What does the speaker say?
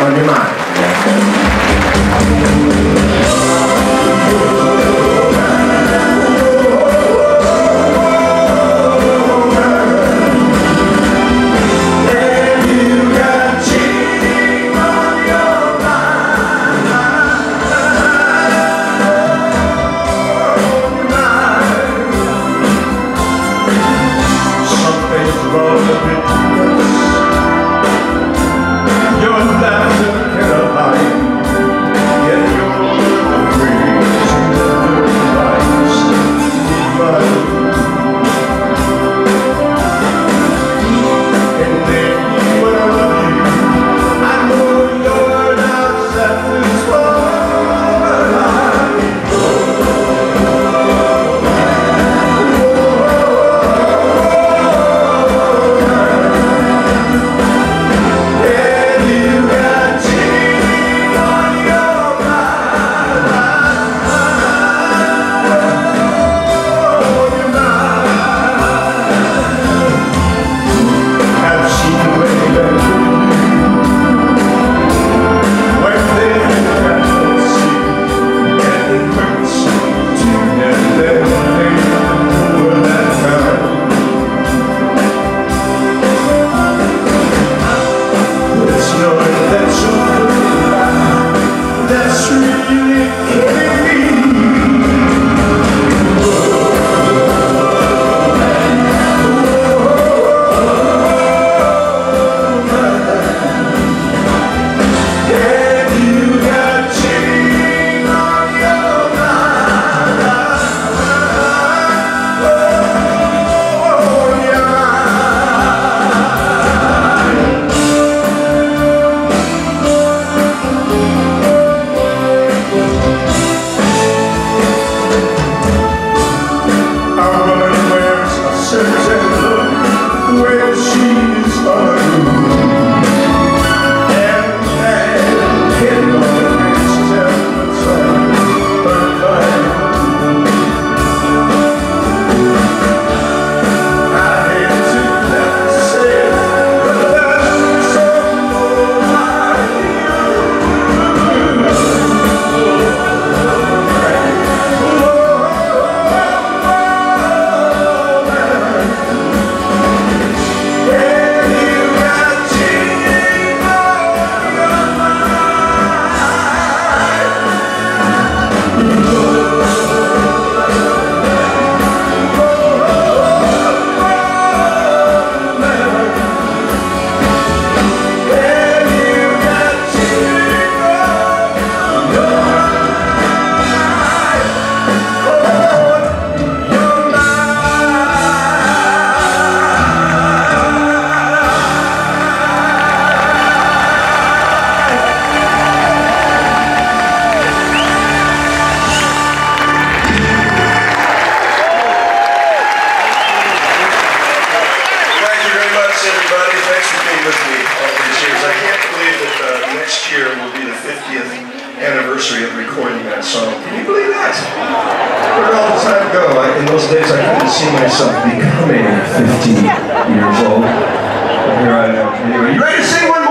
on your mind. Anniversary of recording that song. Can you believe that? Where did all the time go? I, in those days, I couldn't see myself becoming 50 years old. Here I am. Anyway, you ready to sing one